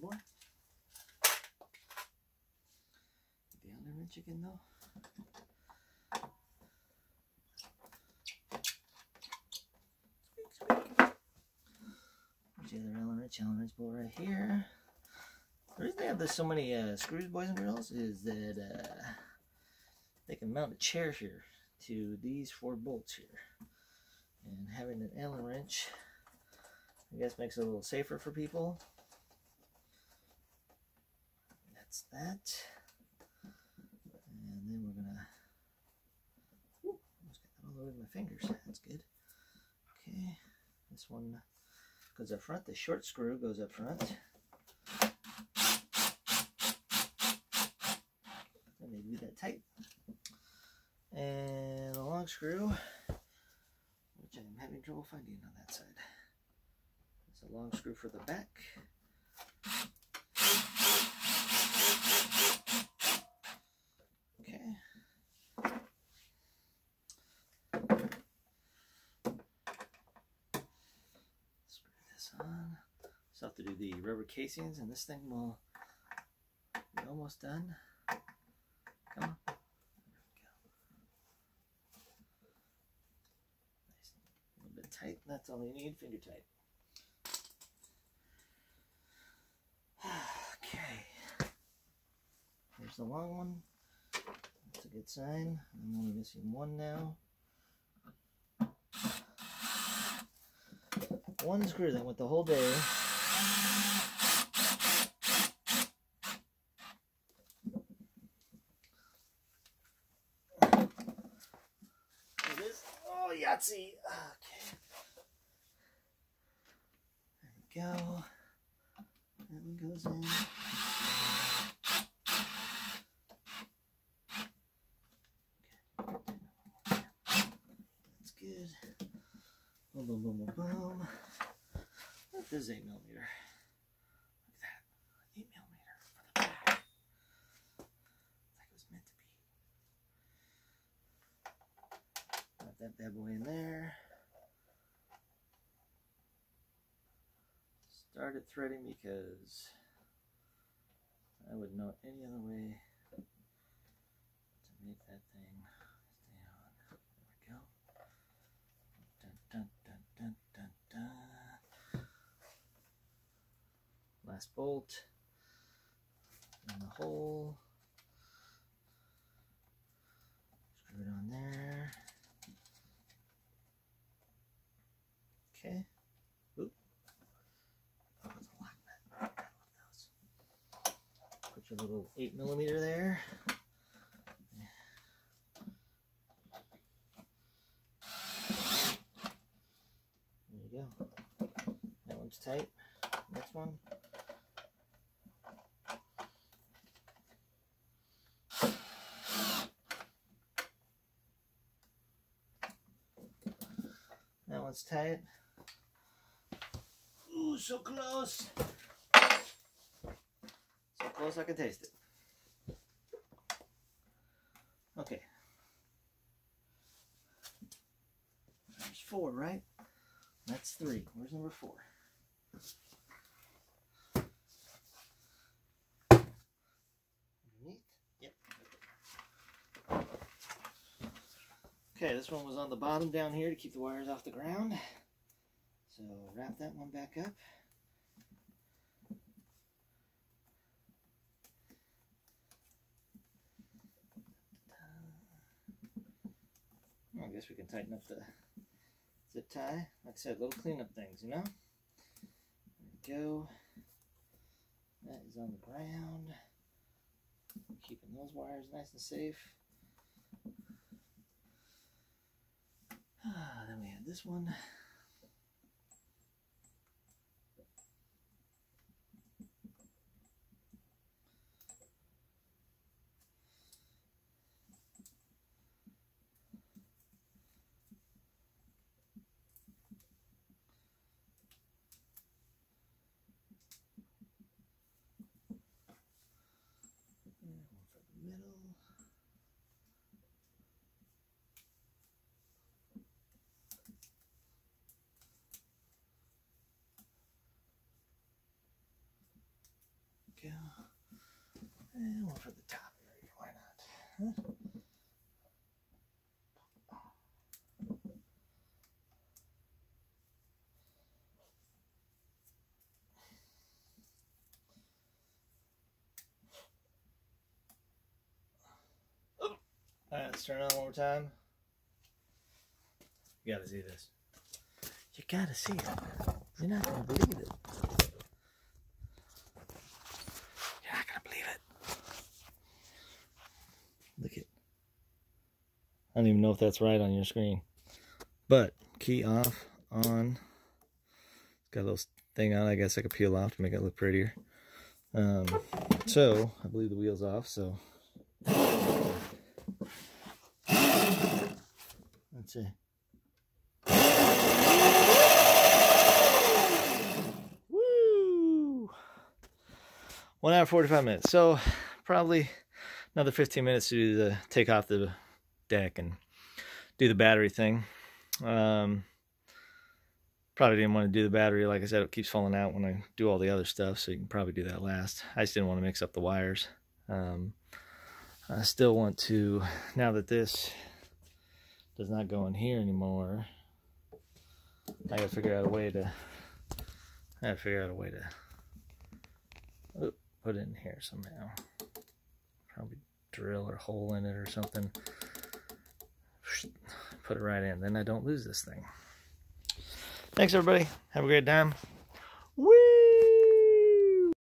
The Allen wrench again though. There's the other Allen wrench, Allen wrench bolt right here. The reason they have this so many uh, screws, boys and girls, is that uh, they can mount a chair here to these four bolts here. And having an Allen wrench, I guess makes it a little safer for people. That's that. And then we're gonna, almost got that all over my fingers. That's good. Okay, this one goes up front. The short screw goes up front. Maybe that tight. And a long screw, which I'm having trouble finding on that side. It's a long screw for the back. Okay. Screw this on. Still have to do the rubber casings, and this thing will be almost done. Come on. Nice. A little bit tight. That's all you need. Finger tight. Okay. Here's the long one. That's a good sign. I'm only missing one now. One screw that went the whole day. Oh, Yahtzee. Okay. There we go. That one goes in. That's good. Boom, boom, boom, boom. This is 8 millimeter. Look at that. 8 millimeter for the back. Like it was meant to be. Got that bad boy in there. Started threading because I wouldn't know any other way to make that thing Last bolt in the hole. Screw it on there. Okay. Oop. Oh, it's a lock nut. Those. Put your little 8 millimeter there. There you go. That one's tight. Next one. One's tight. Ooh, so close. So close I can taste it. Okay. There's four, right? That's three. Where's number four? Okay, this one was on the bottom down here to keep the wires off the ground. So wrap that one back up. I guess we can tighten up the zip tie. Like I said, little cleanup things, you know? There we go. That is on the ground. Keeping those wires nice and safe. Ah, then we have this one. And one for the middle. go. And one for the top area. Why not? Huh? All right, let's turn on one more time. You gotta see this. You gotta see it. You're not gonna believe it. You're not gonna believe it. Look at. I don't even know if that's right on your screen. But key off, on. Got a little thing on. I guess I could peel off to make it look prettier. Um, so I believe the wheel's off. So let's see. Woo! One hour, 45 minutes. So, probably another 15 minutes to do the take off the deck and do the battery thing. Um, probably didn't want to do the battery. Like I said, it keeps falling out when I do all the other stuff, so you can probably do that last. I just didn't want to mix up the wires. Um, I still want to, now that this does not go in here anymore, I gotta figure out a way to, I gotta figure out a way to oop, put it in here somehow. Probably drill or hole in it or something. Put it right in, then I don't lose this thing. Thanks everybody. Have a great time.